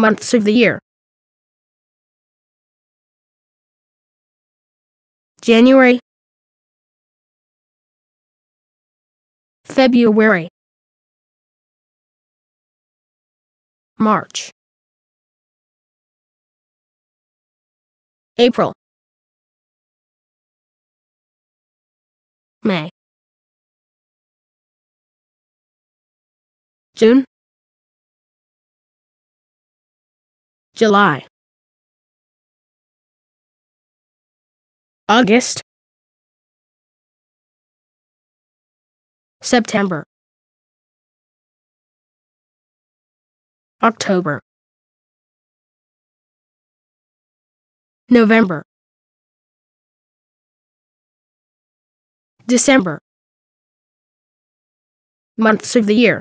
Months of the year. January, February, March, April, May, June, July, August, September, October, November, December. Months of the year.